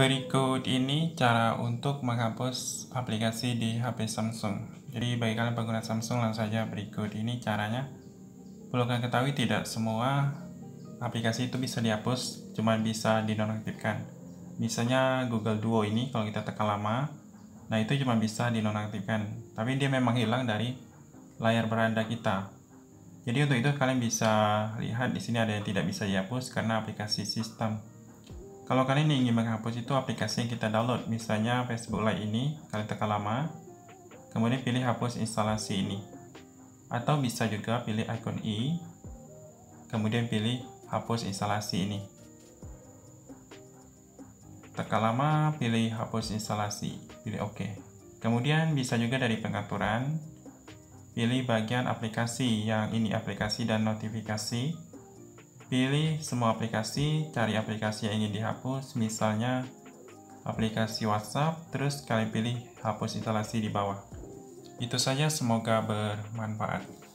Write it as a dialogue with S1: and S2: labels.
S1: Berikut ini cara untuk menghapus aplikasi di HP Samsung. Jadi bagi kalian pengguna Samsung langsung saja berikut ini caranya. Perlu kalian ketahui tidak semua aplikasi itu bisa dihapus, cuma bisa dinonaktifkan. Misalnya Google Duo ini kalau kita tekan lama, nah itu cuma bisa dinonaktifkan. Tapi dia memang hilang dari layar beranda kita. Jadi untuk itu kalian bisa lihat di sini ada yang tidak bisa dihapus karena aplikasi sistem kalau kalian ingin menghapus itu aplikasi yang kita download, misalnya Facebook Lite ini, kalian tekan lama, kemudian pilih hapus instalasi ini. Atau bisa juga pilih icon i, kemudian pilih hapus instalasi ini. Tekan lama, pilih hapus instalasi, pilih OK. Kemudian bisa juga dari pengaturan, pilih bagian aplikasi yang ini aplikasi dan notifikasi Pilih semua aplikasi, cari aplikasi yang ingin dihapus, misalnya aplikasi WhatsApp, terus kalian pilih hapus instalasi di bawah. Itu saja, semoga bermanfaat.